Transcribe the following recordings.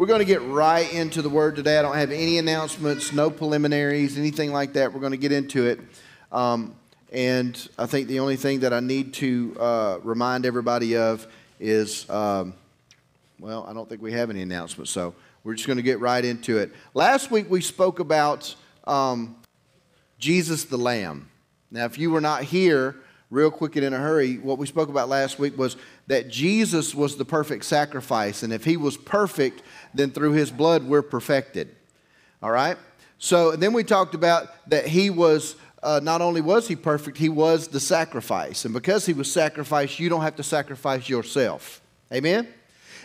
We're going to get right into the word today. I don't have any announcements, no preliminaries, anything like that. We're going to get into it. Um, and I think the only thing that I need to uh, remind everybody of is, um, well, I don't think we have any announcements, so we're just going to get right into it. Last week we spoke about um, Jesus the Lamb. Now, if you were not here, real quick and in a hurry, what we spoke about last week was that Jesus was the perfect sacrifice. And if he was perfect, then through his blood we're perfected. All right? So then we talked about that he was, uh, not only was he perfect, he was the sacrifice. And because he was sacrificed, you don't have to sacrifice yourself. Amen?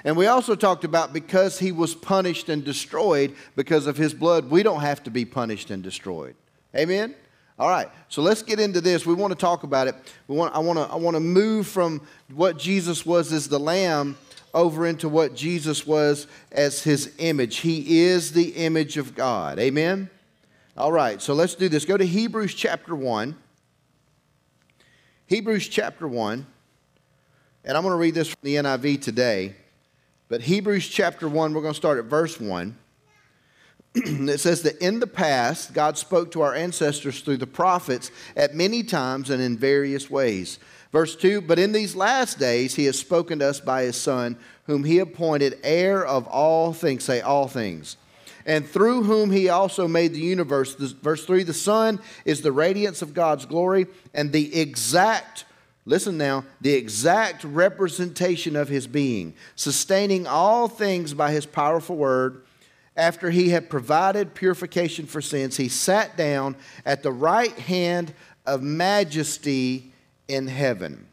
And we also talked about because he was punished and destroyed because of his blood, we don't have to be punished and destroyed. Amen? All right, so let's get into this. We want to talk about it. We want, I, want to, I want to move from what Jesus was as the Lamb over into what Jesus was as his image. He is the image of God. Amen? All right, so let's do this. Go to Hebrews chapter 1. Hebrews chapter 1. And I'm going to read this from the NIV today. But Hebrews chapter 1, we're going to start at verse 1. it says that in the past, God spoke to our ancestors through the prophets at many times and in various ways. Verse 2 But in these last days, he has spoken to us by his Son, whom he appointed heir of all things. Say, all things. And through whom he also made the universe. Verse 3 The Son is the radiance of God's glory and the exact Listen now, the exact representation of his being, sustaining all things by his powerful word after he had provided purification for sins, he sat down at the right hand of majesty in heaven.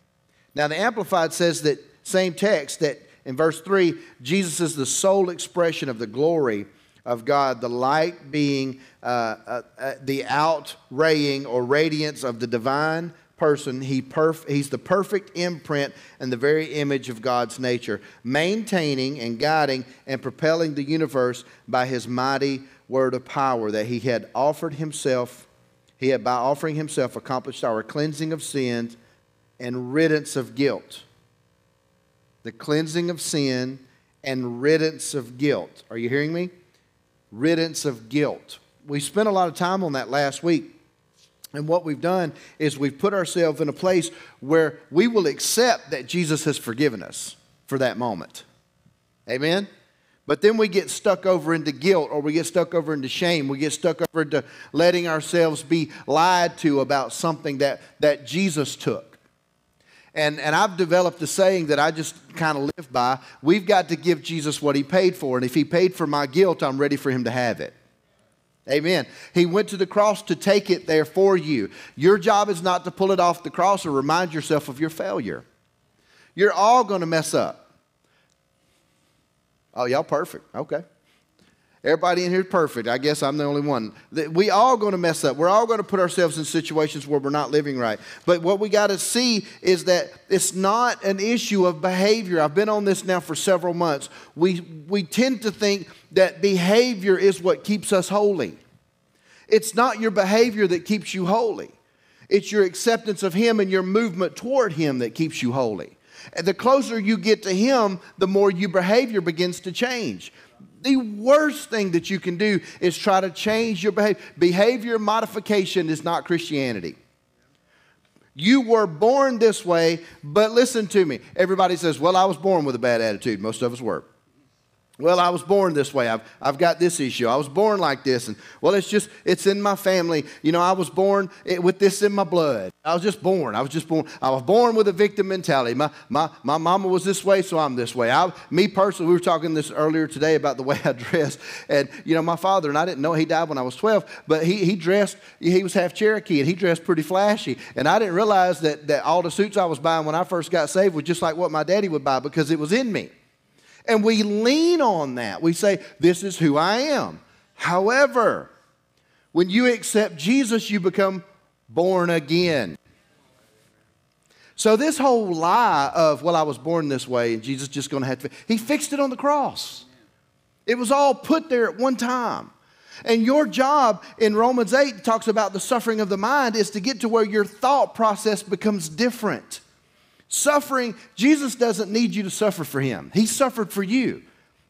Now, the Amplified says that same text that in verse 3, Jesus is the sole expression of the glory of God, the light being uh, uh, uh, the outraying or radiance of the divine person. He perf- he's the perfect imprint and the very image of God's nature, maintaining and guiding and propelling the universe by his mighty word of power that he had offered himself. He had, by offering himself, accomplished our cleansing of sins and riddance of guilt. The cleansing of sin and riddance of guilt. Are you hearing me? Riddance of guilt. We spent a lot of time on that last week. And what we've done is we've put ourselves in a place where we will accept that Jesus has forgiven us for that moment. Amen? But then we get stuck over into guilt or we get stuck over into shame. We get stuck over into letting ourselves be lied to about something that, that Jesus took. And, and I've developed a saying that I just kind of live by. We've got to give Jesus what he paid for. And if he paid for my guilt, I'm ready for him to have it. Amen. He went to the cross to take it there for you. Your job is not to pull it off the cross or remind yourself of your failure. You're all going to mess up. Oh, y'all perfect. Okay. Everybody in here is perfect. I guess I'm the only one. We all going to mess up. We're all going to put ourselves in situations where we're not living right. But what we got to see is that it's not an issue of behavior. I've been on this now for several months. We we tend to think that behavior is what keeps us holy. It's not your behavior that keeps you holy. It's your acceptance of him and your movement toward him that keeps you holy. And the closer you get to him, the more your behavior begins to change the worst thing that you can do is try to change your behavior. Behavior modification is not Christianity. You were born this way, but listen to me. Everybody says, Well, I was born with a bad attitude. Most of us were. Well, I was born this way. I've, I've got this issue. I was born like this. And well, it's just, it's in my family. You know, I was born with this in my blood. I was just born. I was just born. I was born with a victim mentality. My, my, my mama was this way, so I'm this way. I, me personally, we were talking this earlier today about the way I dress. And, you know, my father, and I didn't know he died when I was 12, but he, he dressed, he was half Cherokee, and he dressed pretty flashy. And I didn't realize that, that all the suits I was buying when I first got saved was just like what my daddy would buy because it was in me. And we lean on that. We say, This is who I am. However, when you accept Jesus, you become born again. So, this whole lie of, well, I was born this way and Jesus just going to have to, he fixed it on the cross. It was all put there at one time. And your job in Romans 8 talks about the suffering of the mind is to get to where your thought process becomes different. Suffering, Jesus doesn't need you to suffer for him. He suffered for you.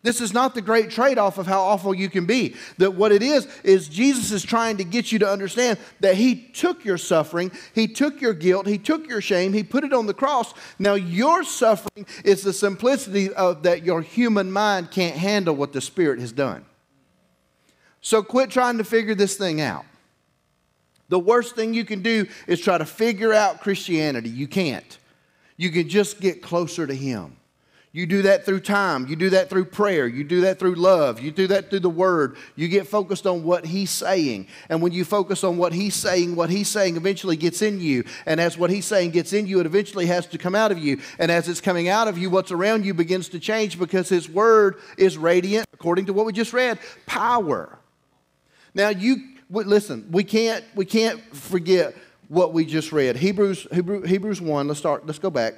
This is not the great trade off of how awful you can be. That what it is, is Jesus is trying to get you to understand that He took your suffering, He took your guilt, He took your shame, He put it on the cross. Now, your suffering is the simplicity of that your human mind can't handle what the Spirit has done. So quit trying to figure this thing out. The worst thing you can do is try to figure out Christianity. You can't. You can just get closer to Him. You do that through time. You do that through prayer. You do that through love. You do that through the word. You get focused on what he's saying. And when you focus on what he's saying, what he's saying eventually gets in you. And as what he's saying gets in you, it eventually has to come out of you. And as it's coming out of you, what's around you begins to change because his word is radiant, according to what we just read, power. Now you listen, we can't we can't forget what we just read. Hebrews Hebrew, Hebrews 1, let's start, let's go back.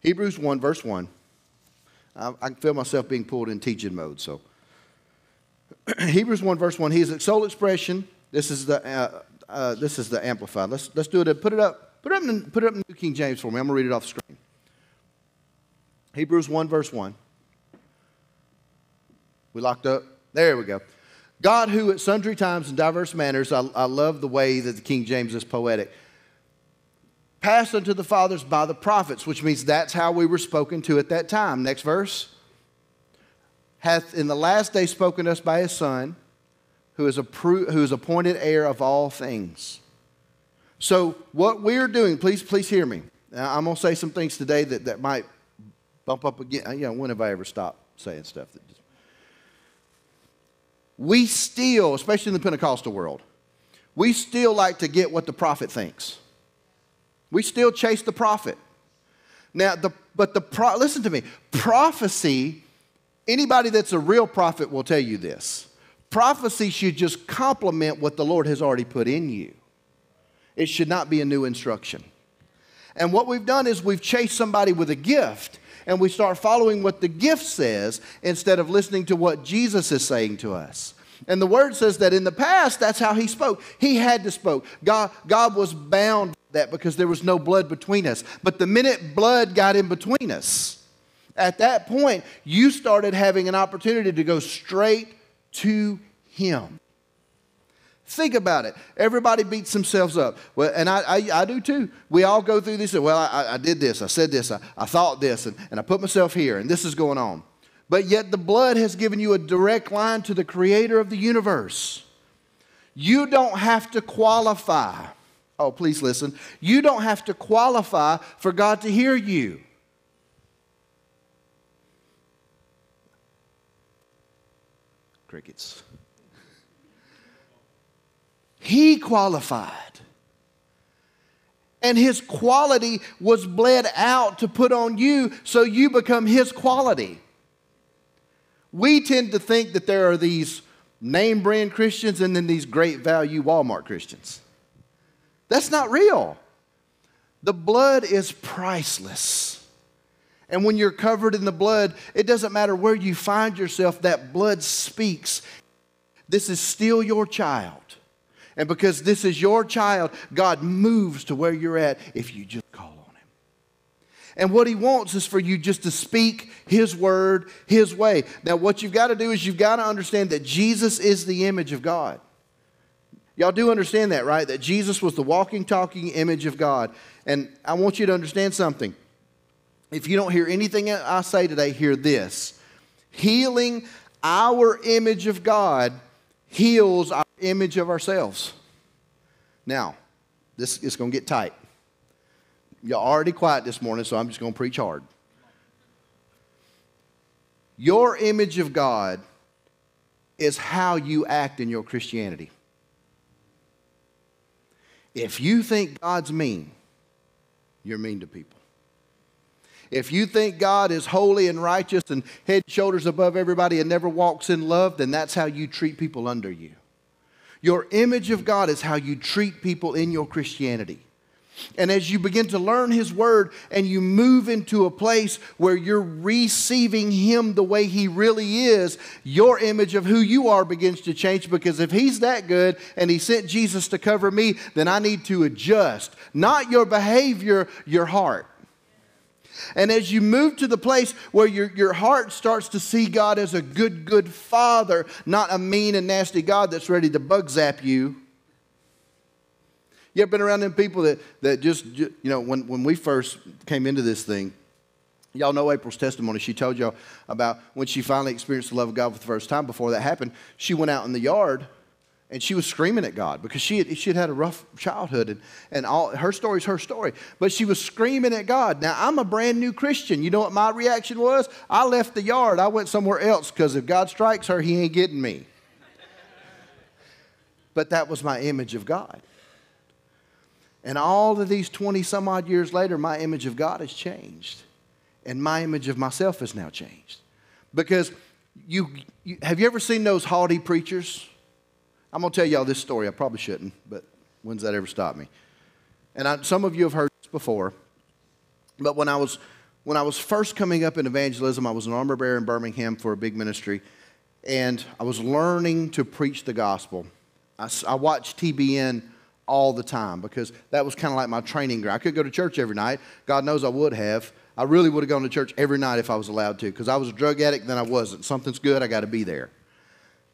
Hebrews 1, verse 1. I, I feel myself being pulled in teaching mode. So, Hebrews 1, verse 1, he is the sole expression. This is the, uh, uh, this is the Amplified. Let's, let's do it. Put it up. Put it up, in, put it up in New King James for me. I'm going to read it off screen. Hebrews 1, verse 1. We locked up? There we go. God, who at sundry times and diverse manners, I, I love the way that the King James is poetic passed unto the fathers by the prophets, which means that's how we were spoken to at that time. Next verse. Hath in the last day spoken to us by his Son, who is, appro- who is appointed heir of all things. So, what we're doing, please, please hear me. Now, I'm going to say some things today that, that might bump up again. You know, when have I ever stopped saying stuff that just... We still, especially in the Pentecostal world, we still like to get what the prophet thinks. We still chase the prophet. Now, the, but the pro, listen to me. Prophecy, anybody that's a real prophet will tell you this. Prophecy should just complement what the Lord has already put in you. It should not be a new instruction. And what we've done is we've chased somebody with a gift and we start following what the gift says instead of listening to what Jesus is saying to us. And the word says that in the past, that's how he spoke. He had to spoke. God, God was bound that because there was no blood between us. But the minute blood got in between us, at that point, you started having an opportunity to go straight to Him. Think about it. Everybody beats themselves up. Well, and I, I, I do too. We all go through this. Well, I, I did this, I said this, I, I thought this, and, and I put myself here, and this is going on. But yet, the blood has given you a direct line to the creator of the universe. You don't have to qualify. Oh, please listen. You don't have to qualify for God to hear you. Crickets. He qualified. And his quality was bled out to put on you so you become his quality. We tend to think that there are these name brand Christians and then these great value Walmart Christians. That's not real. The blood is priceless. And when you're covered in the blood, it doesn't matter where you find yourself, that blood speaks. This is still your child. And because this is your child, God moves to where you're at if you just call on Him. And what He wants is for you just to speak His word, His way. Now, what you've got to do is you've got to understand that Jesus is the image of God. Y'all do understand that, right? That Jesus was the walking, talking image of God. And I want you to understand something. If you don't hear anything I say today, hear this. Healing our image of God heals our image of ourselves. Now, this is going to get tight. Y'all already quiet this morning, so I'm just going to preach hard. Your image of God is how you act in your Christianity. If you think God's mean, you're mean to people. If you think God is holy and righteous and head shoulders above everybody and never walks in love, then that's how you treat people under you. Your image of God is how you treat people in your Christianity. And as you begin to learn His Word and you move into a place where you're receiving Him the way He really is, your image of who you are begins to change because if He's that good and He sent Jesus to cover me, then I need to adjust. Not your behavior, your heart. And as you move to the place where your, your heart starts to see God as a good, good father, not a mean and nasty God that's ready to bug zap you. You ever been around them people that, that just, you know, when, when we first came into this thing, y'all know April's testimony. She told y'all about when she finally experienced the love of God for the first time. Before that happened, she went out in the yard and she was screaming at God because she had, she had had a rough childhood and, and all, her story's her story. But she was screaming at God. Now, I'm a brand new Christian. You know what my reaction was? I left the yard. I went somewhere else because if God strikes her, he ain't getting me. but that was my image of God. And all of these 20 some odd years later, my image of God has changed. And my image of myself has now changed. Because you, you have you ever seen those haughty preachers? I'm going to tell y'all this story. I probably shouldn't, but when's that ever stopped me? And I, some of you have heard this before, but when I was when I was first coming up in evangelism, I was an armor bearer in Birmingham for a big ministry, and I was learning to preach the gospel. I, I watched TBN all the time because that was kind of like my training ground. I could go to church every night. God knows I would have. I really would have gone to church every night if I was allowed to because I was a drug addict, then I wasn't. Something's good, I got to be there.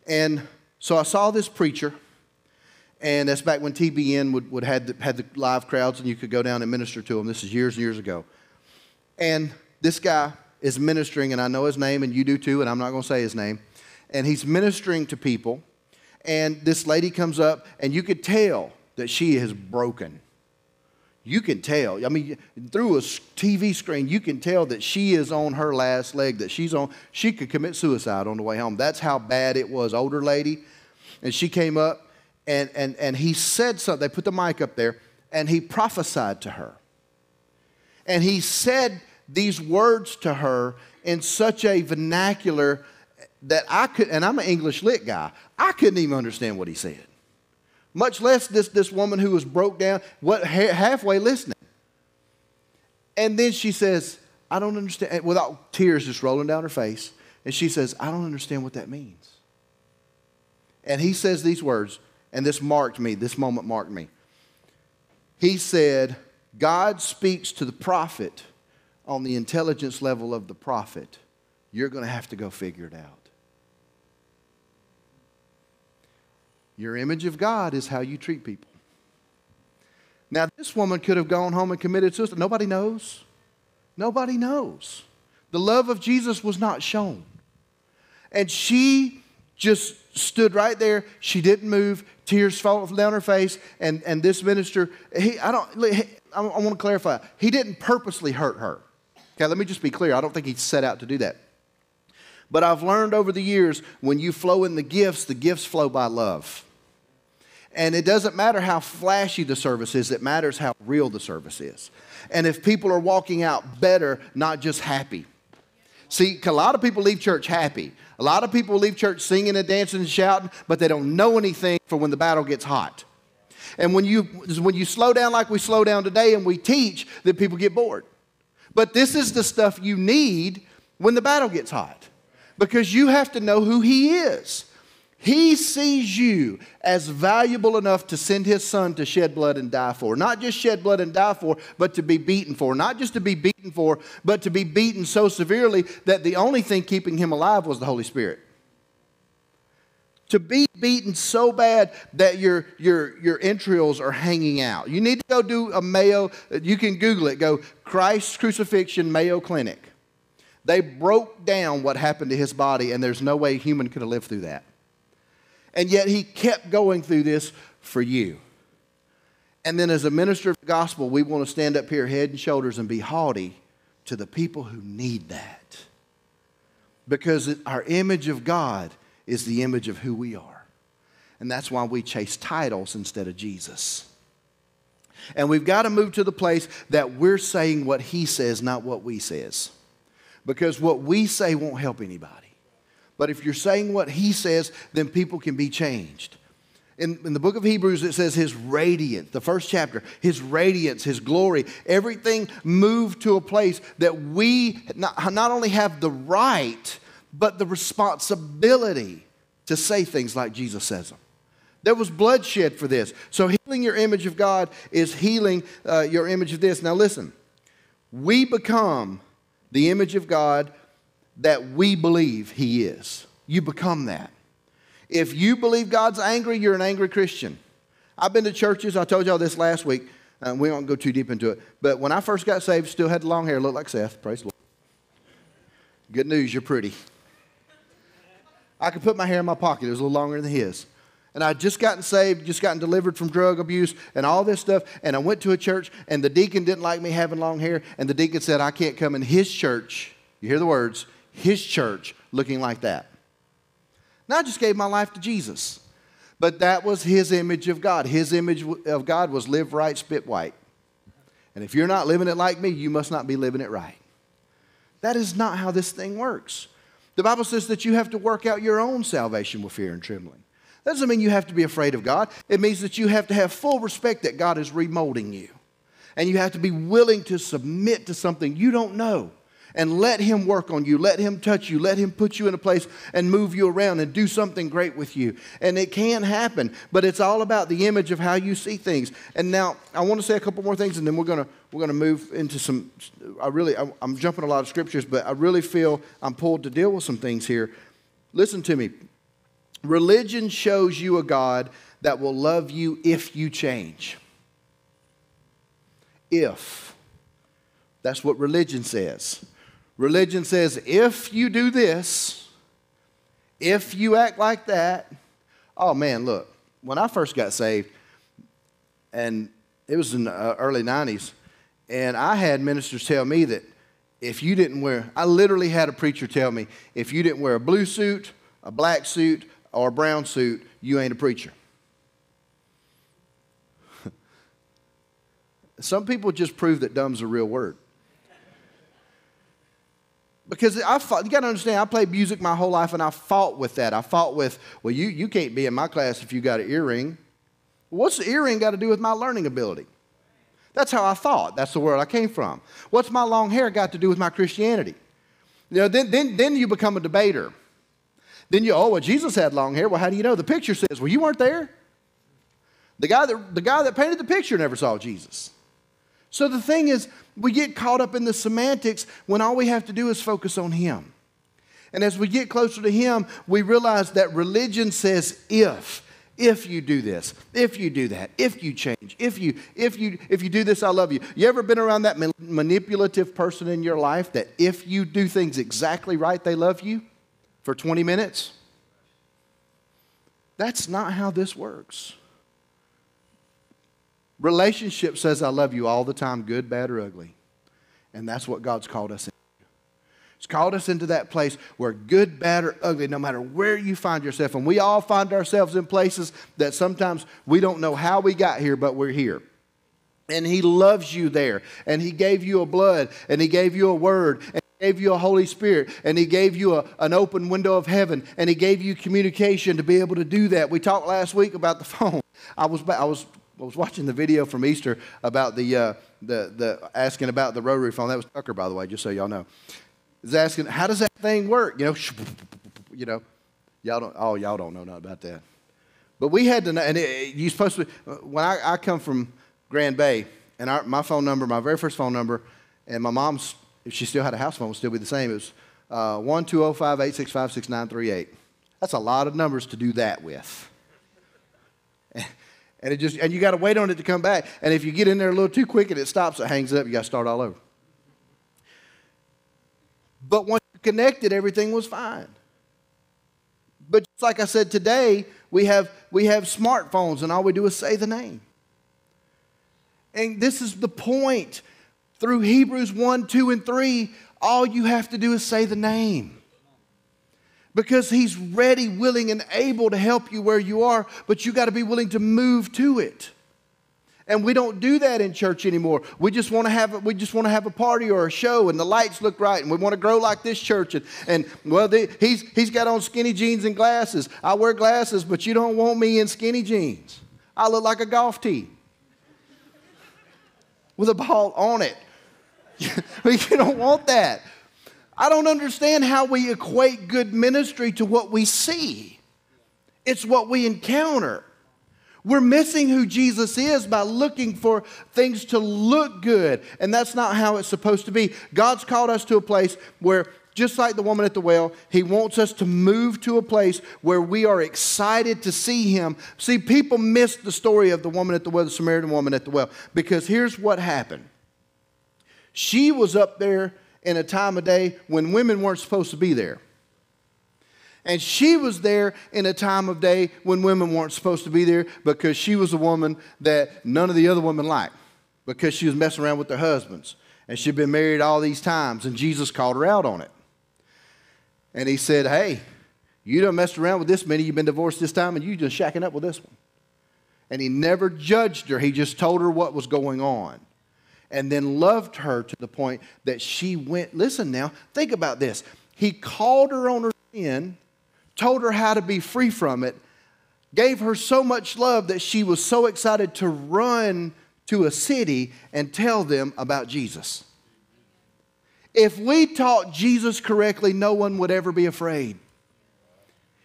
And so I saw this preacher, and that's back when TBN would, would had, the, had the live crowds and you could go down and minister to them. This is years and years ago. And this guy is ministering, and I know his name, and you do too, and I'm not going to say his name. And he's ministering to people, and this lady comes up, and you could tell that she is broken. You can tell. I mean, through a TV screen, you can tell that she is on her last leg, that she's on, she could commit suicide on the way home. That's how bad it was. Older lady. And she came up and, and, and he said something. They put the mic up there and he prophesied to her. And he said these words to her in such a vernacular that I could, and I'm an English lit guy, I couldn't even understand what he said much less this, this woman who was broke down, what, halfway listening. And then she says, I don't understand, without tears just rolling down her face. And she says, I don't understand what that means. And he says these words, and this marked me, this moment marked me. He said, God speaks to the prophet on the intelligence level of the prophet. You're going to have to go figure it out. Your image of God is how you treat people. Now, this woman could have gone home and committed suicide. Nobody knows. Nobody knows. The love of Jesus was not shown. And she just stood right there. She didn't move. Tears fall down her face. And, and this minister, he, I don't, I want to clarify. He didn't purposely hurt her. Okay, let me just be clear. I don't think he set out to do that. But I've learned over the years when you flow in the gifts, the gifts flow by love. And it doesn't matter how flashy the service is, it matters how real the service is. And if people are walking out better, not just happy. See, a lot of people leave church happy. A lot of people leave church singing and dancing and shouting, but they don't know anything for when the battle gets hot. And when you, when you slow down like we slow down today and we teach, then people get bored. But this is the stuff you need when the battle gets hot because you have to know who He is. He sees you as valuable enough to send his son to shed blood and die for. Not just shed blood and die for, but to be beaten for. Not just to be beaten for, but to be beaten so severely that the only thing keeping him alive was the Holy Spirit. To be beaten so bad that your, your, your entrails are hanging out. You need to go do a Mayo, you can Google it, go Christ's Crucifixion Mayo Clinic. They broke down what happened to his body, and there's no way a human could have lived through that. And yet he kept going through this for you. And then, as a minister of the gospel, we want to stand up here head and shoulders and be haughty to the people who need that. Because our image of God is the image of who we are. And that's why we chase titles instead of Jesus. And we've got to move to the place that we're saying what he says, not what we says. Because what we say won't help anybody. But if you're saying what he says, then people can be changed. In, in, the book of Hebrews, it says his radiance, the first chapter, his radiance, his glory, everything moved to a place that we not, not only have the right, but the responsibility to say things like Jesus says them. There was bloodshed for this. So, healing your image of God is healing uh, your image of this. Now, listen, we become the image of God that we believe He is. You become that. If you believe God's angry, you're an angry Christian. I've been to churches, I told y'all this last week, and we won't go too deep into it, but when I first got saved, still had long hair, looked like Seth, praise the Lord. Good news, you're pretty. I could put my hair in my pocket, it was a little longer than his. And I'd just gotten saved, just gotten delivered from drug abuse and all this stuff. And I went to a church, and the deacon didn't like me having long hair. And the deacon said, I can't come in his church. You hear the words, his church, looking like that. Now I just gave my life to Jesus. But that was his image of God. His image of God was live right, spit white. And if you're not living it like me, you must not be living it right. That is not how this thing works. The Bible says that you have to work out your own salvation with fear and trembling. That doesn't mean you have to be afraid of God. It means that you have to have full respect that God is remolding you. And you have to be willing to submit to something you don't know and let Him work on you. Let Him touch you. Let Him put you in a place and move you around and do something great with you. And it can happen, but it's all about the image of how you see things. And now I want to say a couple more things, and then we're gonna we're gonna move into some. I really I'm jumping a lot of scriptures, but I really feel I'm pulled to deal with some things here. Listen to me. Religion shows you a God that will love you if you change. If. That's what religion says. Religion says if you do this, if you act like that, oh man, look, when I first got saved, and it was in the uh, early 90s, and I had ministers tell me that if you didn't wear, I literally had a preacher tell me, if you didn't wear a blue suit, a black suit, or a brown suit, you ain't a preacher. Some people just prove that dumb's a real word. Because I fought, you got to understand, I played music my whole life and I fought with that. I fought with, well, you, you can't be in my class if you got an earring. What's the earring got to do with my learning ability? That's how I thought. That's the world I came from. What's my long hair got to do with my Christianity? You know, then, then, then you become a debater. Then you, oh, well, Jesus had long hair. Well, how do you know? The picture says, well, you weren't there. The guy that, the guy that painted the picture never saw Jesus. So the thing is, we get caught up in the semantics when all we have to do is focus on Him. And as we get closer to Him, we realize that religion says if. If you do this, if you do that, if you change, if you if you if you do this, I love you. You ever been around that manipulative person in your life that if you do things exactly right, they love you for 20 minutes? That's not how this works. Relationship says, I love you all the time, good, bad, or ugly. And that's what God's called us into. It's called us into that place where good, bad, or ugly, no matter where you find yourself, and we all find ourselves in places that sometimes we don't know how we got here, but we're here. And He loves you there. And He gave you a blood, and He gave you a word, and He gave you a Holy Spirit, and He gave you a, an open window of heaven, and He gave you communication to be able to do that. We talked last week about the phone. I was, I was I was watching the video from Easter about the, uh, the, the asking about the rotary phone. That was Tucker, by the way, just so y'all know. He's asking, how does that thing work? You know, you know, y'all don't, oh, y'all don't know nothing about that. But we had to know, and it, you supposed to, when I, I come from Grand Bay, and our, my phone number, my very first phone number, and my mom's, if she still had a house phone, would still be the same. It was uh, 1 865 6938. That's a lot of numbers to do that with. And it just and you got to wait on it to come back. And if you get in there a little too quick and it stops, it hangs up, you got to start all over. But once you connected, everything was fine. But just like I said today, we have we have smartphones and all we do is say the name. And this is the point. Through Hebrews 1, 2, and 3, all you have to do is say the name because He's ready, willing, and able to help you where you are, but you got to be willing to move to it. And we don't do that in church anymore. We just want to have we just want to have a party or a show, and the lights look right, and we want to grow like this church. And, and well, they, he's he's got on skinny jeans and glasses. I wear glasses, but you don't want me in skinny jeans. I look like a golf tee with a ball on it. you don't want that. I don't understand how we equate good ministry to what we see. It's what we encounter. We're missing who Jesus is by looking for things to look good. And that's not how it's supposed to be. God's called us to a place where, just like the woman at the well, He wants us to move to a place where we are excited to see Him. See, people miss the story of the woman at the well, the Samaritan woman at the well, because here's what happened. She was up there in a time of day when women weren't supposed to be there. And she was there in a time of day when women weren't supposed to be there because she was a woman that none of the other women liked because she was messing around with their husbands. And she'd been married all these times, and Jesus called her out on it. And he said, Hey, you done messed around with this many, you've been divorced this time, and you just shacking up with this one. And he never judged her, he just told her what was going on. And then loved her to the point that she went, listen now, think about this. He called her on her sin told her how to be free from it, gave her so much love that she was so excited to run to a city and tell them about Jesus. If we taught Jesus correctly, no one would ever be afraid.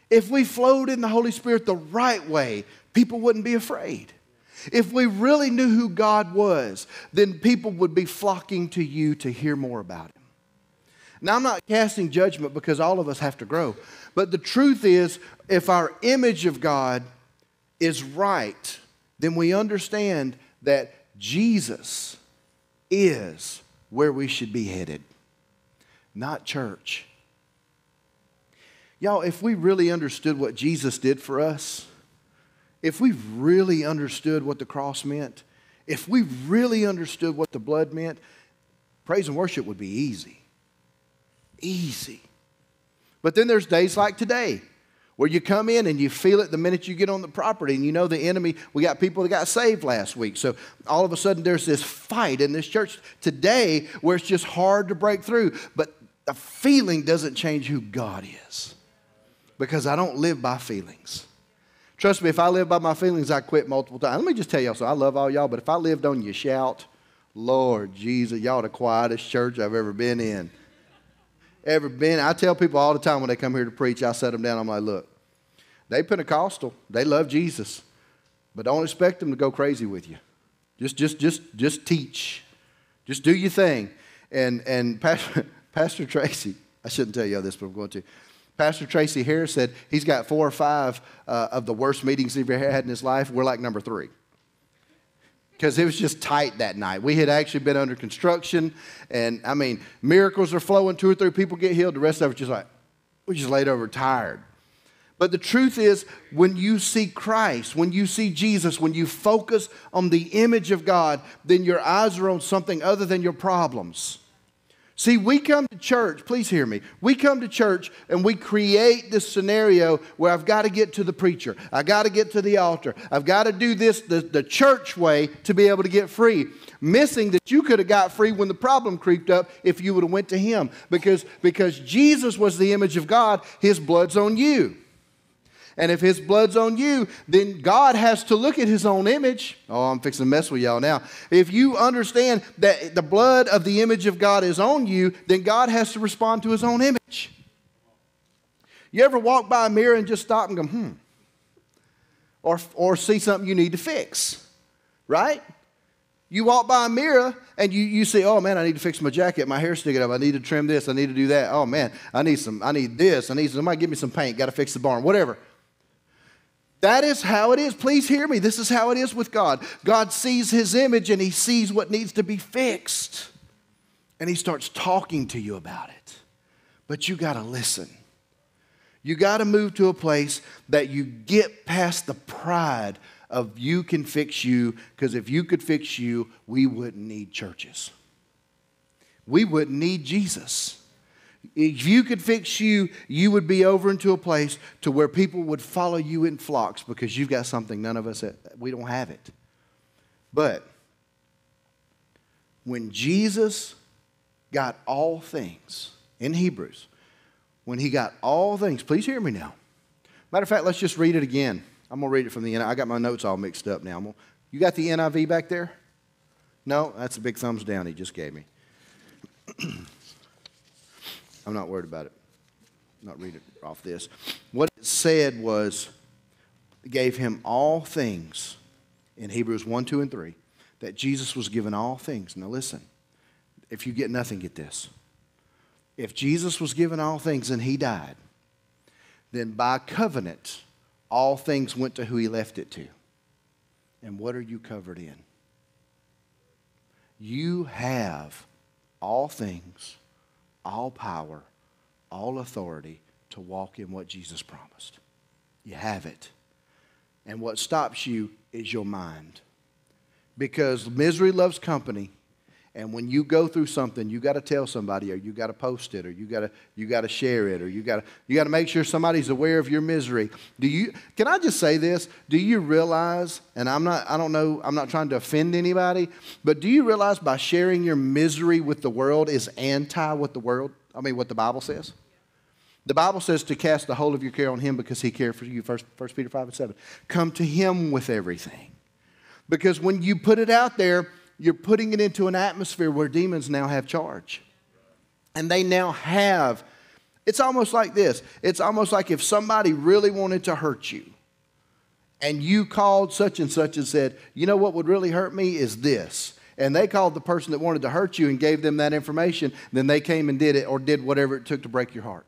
If we flowed in the Holy Spirit the right way, people wouldn't be afraid. If we really knew who God was, then people would be flocking to you to hear more about Him. Now, I'm not casting judgment because all of us have to grow. But the truth is, if our image of God is right, then we understand that Jesus is where we should be headed, not church. Y'all, if we really understood what Jesus did for us, if we really understood what the cross meant, if we really understood what the blood meant, praise and worship would be easy. Easy. But then there's days like today where you come in and you feel it the minute you get on the property and you know the enemy we got people that got saved last week. So all of a sudden there's this fight in this church today where it's just hard to break through but the feeling doesn't change who god is because i don't live by feelings trust me if i live by my feelings i quit multiple times let me just tell y'all so i love all y'all but if i lived on you shout lord jesus y'all the quietest church i've ever been in ever been. I tell people all the time when they come here to preach, I set them down. I'm like, look, they Pentecostal, they love Jesus, but don't expect them to go crazy with you. Just, just, just, just teach. Just do your thing. And and Pastor, Pastor Tracy, I shouldn't tell y'all this, but I'm going to. Pastor Tracy Harris said he's got four or five uh, of the worst meetings he's ever had in his life. We're like number three because it was just tight that night. We had actually been under construction, and I mean, miracles are flowing. Two or three people get healed. The rest of it just like, we just laid over tired. But the truth is, when you see Christ, when you see Jesus, when you focus on the image of God, then your eyes are on something other than your problems. See, we come to church, please hear me. We come to church and we create this scenario where I've got to get to the preacher. I've got to get to the altar. I've got to do this the, the church way to be able to get free. Missing that you could have got free when the problem creeped up if you would have went to him. Because, because Jesus was the image of God, his blood's on you. And if his blood's on you, then God has to look at his own image. Oh, I'm fixing to mess with y'all now. If you understand that the blood of the image of God is on you, then God has to respond to his own image. You ever walk by a mirror and just stop and go, hmm? Or, or see something you need to fix, right? You walk by a mirror and you, you say, oh man, I need to fix my jacket, my hair's sticking up, I need to trim this, I need to do that. Oh man, I need some, I need this, I need somebody give me some paint, gotta fix the barn, whatever. That is how it is. Please hear me. This is how it is with God. God sees his image and he sees what needs to be fixed. And he starts talking to you about it. But you got to listen. You got to move to a place that you get past the pride of you can fix you, because if you could fix you, we wouldn't need churches. We wouldn't need Jesus. If you could fix you, you would be over into a place to where people would follow you in flocks because you've got something none of us have. we don't have it. But when Jesus got all things in Hebrews, when he got all things, please hear me now. Matter of fact, let's just read it again. I'm gonna read it from the NIV. I got my notes all mixed up now. Gonna, you got the NIV back there? No, that's a big thumbs down he just gave me. I'm not worried about it. I'm not reading it off this. What it said was gave him all things in Hebrews 1, 2, and 3, that Jesus was given all things. Now listen, if you get nothing, get this. If Jesus was given all things and he died, then by covenant, all things went to who he left it to. And what are you covered in? You have all things, all power, all authority to walk in what Jesus promised. You have it. And what stops you is your mind. Because misery loves company. And when you go through something, you got to tell somebody, or you got to post it, or you got to you got to share it, or you got to you got to make sure somebody's aware of your misery. Do you? Can I just say this? Do you realize? And I'm not. I don't know. I'm not trying to offend anybody, but do you realize by sharing your misery with the world is anti what the world? I mean, what the Bible says. The Bible says to cast the whole of your care on Him because He cared for you. First, First Peter five and seven. Come to Him with everything, because when you put it out there you're putting it into an atmosphere where demons now have charge. And they now have, it's almost like this it's almost like if somebody really wanted to hurt you, and you called such and such and said, you know what would really hurt me is this. And they called the person that wanted to hurt you and gave them that information, then they came and did it or did whatever it took to break your heart.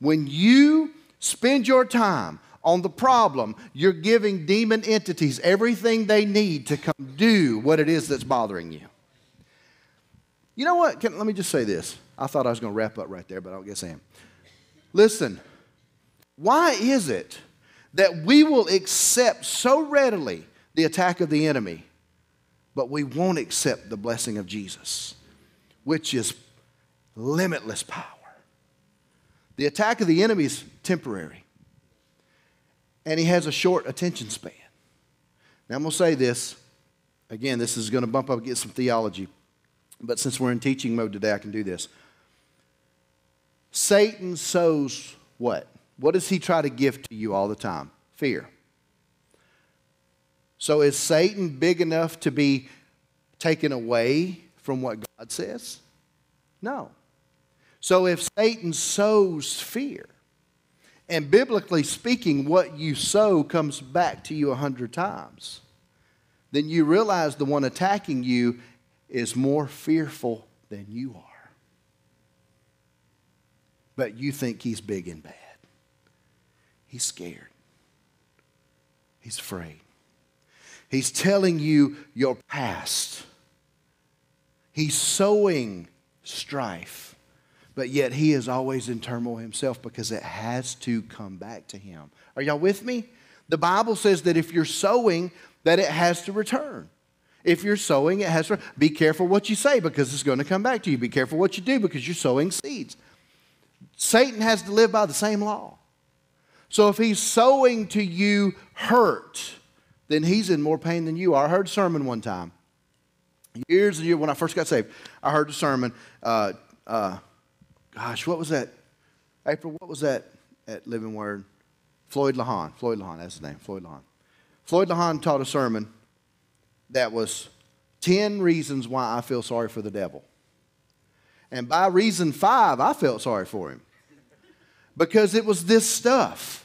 When you spend your time on the problem, you're giving demon entities everything they need to come do what it is that's bothering you. You know what? Can, let me just say this. I thought I was going to wrap up right there, but I don't guess I am. Listen, why is it that we will accept so readily the attack of the enemy, but we won't accept the blessing of Jesus, which is limitless power? The attack of the enemy is temporary and he has a short attention span. Now, I'm going to say this. Again, this is going to bump up against some theology, but since we're in teaching mode today, I can do this. Satan sows what? What does he try to give to you all the time? Fear. So, is Satan big enough to be taken away from what God says? No. So, if Satan sows fear, and biblically speaking, what you sow comes back to you a hundred times. Then you realize the one attacking you is more fearful than you are. But you think he's big and bad. He's scared. He's afraid. He's telling you your past. He's sowing strife but yet he is always in turmoil himself because it has to come back to him. Are y'all with me? The Bible says that if you're sowing, that it has to return. If you're sowing, it has to be careful what you say because it's going to come back to you. Be careful what you do because you're sowing seeds. Satan has to live by the same law. So if he's sowing to you hurt, then he's in more pain than you are. I heard a sermon one time. Years and years when I first got saved, I heard a sermon. Uh, uh, gosh, what was that? April, what was that at Living Word? Floyd LaHan. Floyd LaHan, that's his name, Floyd LaHan. Floyd LaHan taught a sermon that was 10 reasons why I feel sorry for the devil. And by reason five, I felt sorry for him because it was this stuff.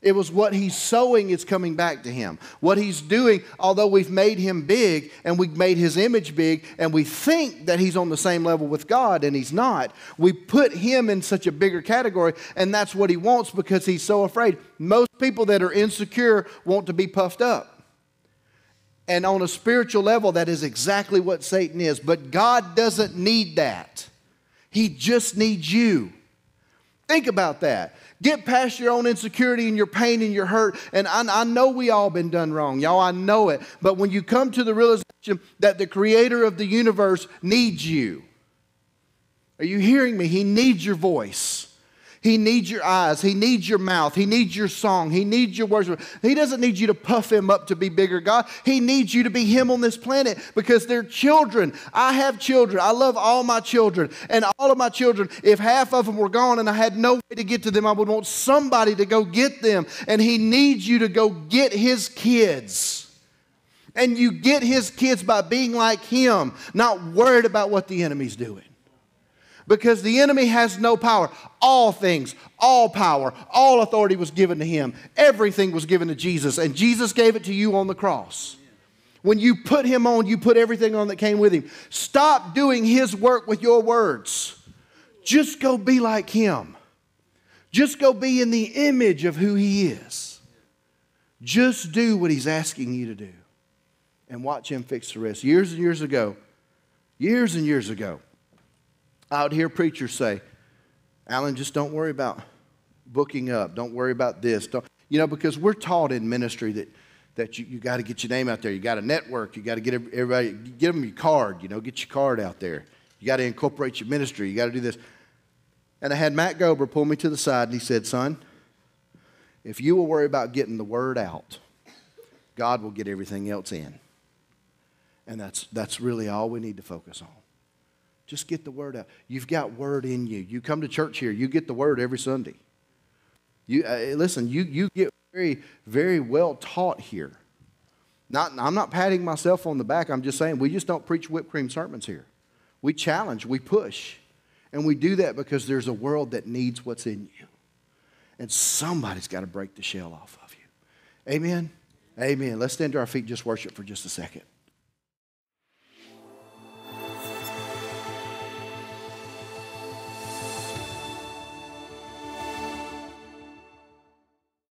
It was what he's sowing is coming back to him. What he's doing, although we've made him big and we've made his image big and we think that he's on the same level with God and he's not, we put him in such a bigger category and that's what he wants because he's so afraid. Most people that are insecure want to be puffed up. And on a spiritual level, that is exactly what Satan is. But God doesn't need that, He just needs you. Think about that. Get past your own insecurity and your pain and your hurt. And I, I, know we all been done wrong, y'all. I know it. But when you come to the realization that the creator of the universe needs you, are you hearing me? He needs your voice. He needs your eyes. He needs your mouth. He needs your song. He needs your worship. He doesn't need you to puff him up to be bigger God. He needs you to be him on this planet because they're children. I have children. I love all my children. And all of my children, if half of them were gone and I had no way to get to them, I would want somebody to go get them. And he needs you to go get his kids. And you get his kids by being like him, not worried about what the enemy's doing. Because the enemy has no power. All things, all power, all authority was given to him. Everything was given to Jesus, and Jesus gave it to you on the cross. When you put him on, you put everything on that came with him. Stop doing his work with your words. Just go be like him. Just go be in the image of who he is. Just do what he's asking you to do and watch him fix the rest. Years and years ago, years and years ago, I would hear preachers say, Allen, just don't worry about booking up. Don't worry about this. Don't, you know, because we're taught in ministry that, that you, you got to get your name out there. You got to network. You got to get everybody, give them your card, you know, get your card out there. You got to incorporate your ministry. You got to do this. And I had Matt Gober pull me to the side and he said, Son, if you will worry about getting the word out, God will get everything else in. And that's, that's really all we need to focus on. Just get the word out. You've got word in you. You come to church here, you get the word every Sunday. You, uh, listen, you, you get very, very well taught here. Not, I'm not patting myself on the back. I'm just saying we just don't preach whipped cream sermons here. We challenge, we push. And we do that because there's a world that needs what's in you. And somebody's got to break the shell off of you. Amen? Amen. Let's stand to our feet and just worship for just a second.